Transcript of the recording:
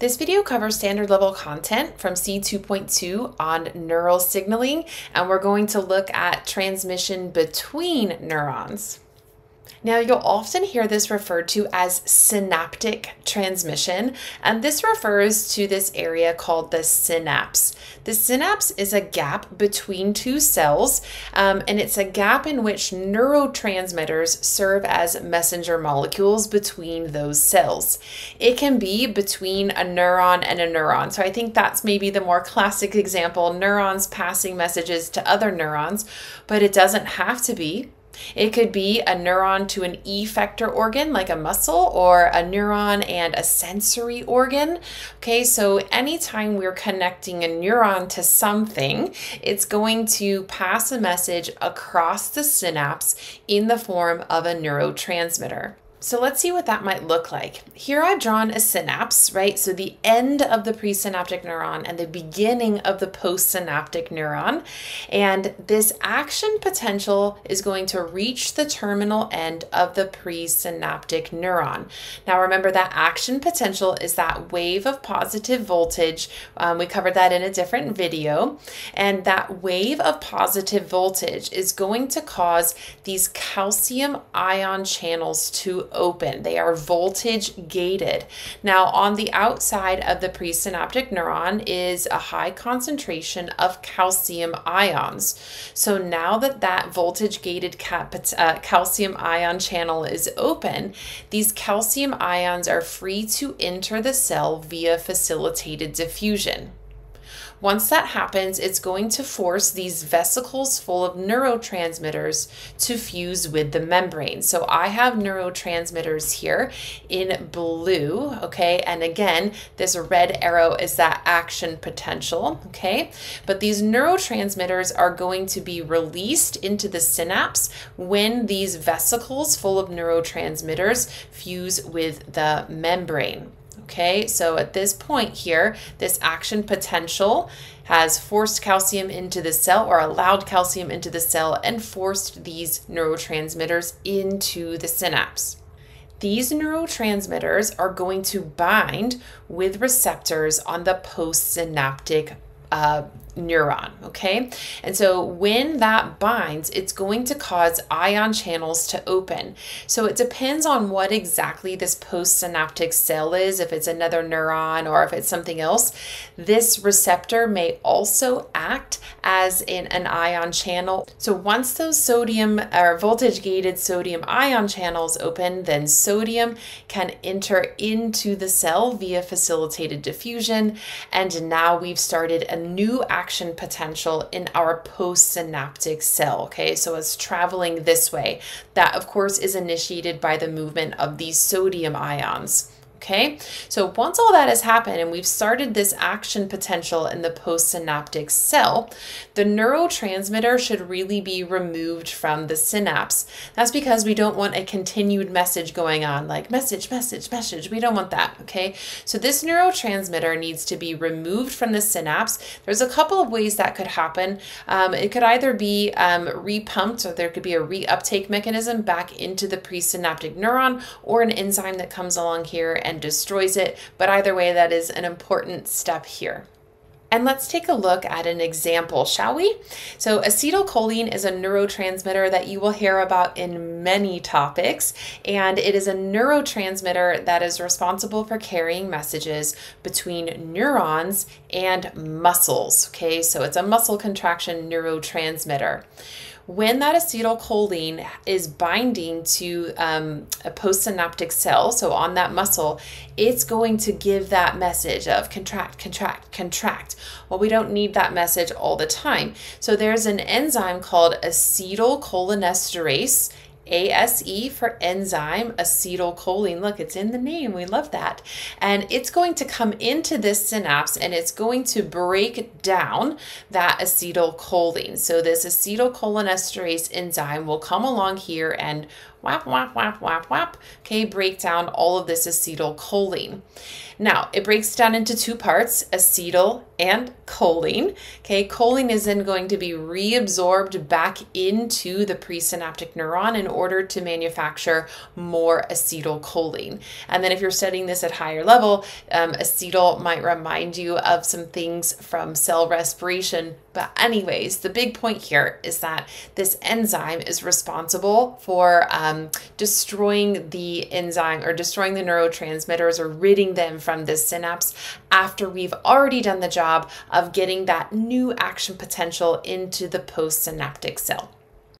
This video covers standard level content from C2.2 on neural signaling, and we're going to look at transmission between neurons. Now, you'll often hear this referred to as synaptic transmission, and this refers to this area called the synapse. The synapse is a gap between two cells, um, and it's a gap in which neurotransmitters serve as messenger molecules between those cells. It can be between a neuron and a neuron. So I think that's maybe the more classic example neurons passing messages to other neurons, but it doesn't have to be. It could be a neuron to an effector organ like a muscle or a neuron and a sensory organ. Okay, so anytime we're connecting a neuron to something, it's going to pass a message across the synapse in the form of a neurotransmitter. So let's see what that might look like. Here I've drawn a synapse, right? So the end of the presynaptic neuron and the beginning of the postsynaptic neuron. And this action potential is going to reach the terminal end of the presynaptic neuron. Now remember that action potential is that wave of positive voltage. Um, we covered that in a different video. And that wave of positive voltage is going to cause these calcium ion channels to open. They are voltage gated. Now, on the outside of the presynaptic neuron is a high concentration of calcium ions. So now that that voltage gated uh, calcium ion channel is open, these calcium ions are free to enter the cell via facilitated diffusion. Once that happens, it's going to force these vesicles full of neurotransmitters to fuse with the membrane. So I have neurotransmitters here in blue, okay? And again, this red arrow is that action potential, okay? But these neurotransmitters are going to be released into the synapse when these vesicles full of neurotransmitters fuse with the membrane. Okay, so at this point here, this action potential has forced calcium into the cell or allowed calcium into the cell and forced these neurotransmitters into the synapse. These neurotransmitters are going to bind with receptors on the postsynaptic uh, neuron, okay? And so when that binds, it's going to cause ion channels to open. So it depends on what exactly this postsynaptic cell is, if it's another neuron or if it's something else. This receptor may also act as in an ion channel. So once those sodium or voltage gated sodium ion channels open, then sodium can enter into the cell via facilitated diffusion. And now we've started a new action action potential in our postsynaptic cell. Okay, so it's traveling this way. That, of course, is initiated by the movement of these sodium ions. Okay, so once all that has happened and we've started this action potential in the postsynaptic cell, the neurotransmitter should really be removed from the synapse. That's because we don't want a continued message going on, like message, message, message. We don't want that. Okay, so this neurotransmitter needs to be removed from the synapse. There's a couple of ways that could happen. Um, it could either be um, repumped, or there could be a reuptake mechanism back into the presynaptic neuron, or an enzyme that comes along here and destroys it. But either way, that is an important step here. And let's take a look at an example, shall we? So, acetylcholine is a neurotransmitter that you will hear about in many topics, and it is a neurotransmitter that is responsible for carrying messages between neurons and muscles. Okay, so it's a muscle contraction neurotransmitter when that acetylcholine is binding to um, a postsynaptic cell, so on that muscle, it's going to give that message of contract, contract, contract. Well, we don't need that message all the time. So there's an enzyme called acetylcholinesterase ASE for enzyme acetylcholine. Look, it's in the name. We love that. And it's going to come into this synapse and it's going to break down that acetylcholine. So this acetylcholinesterase enzyme will come along here and whap, whap, whap, whap, whap. Okay, break down all of this acetylcholine. Now, it breaks down into two parts, acetyl and choline. Okay, choline is then going to be reabsorbed back into the presynaptic neuron in order to manufacture more acetylcholine. And then if you're studying this at higher level, um, acetyl might remind you of some things from cell respiration. But anyways, the big point here is that this enzyme is responsible for um, destroying the enzyme or destroying the neurotransmitters or ridding them from this synapse after we've already done the job of getting that new action potential into the postsynaptic cell.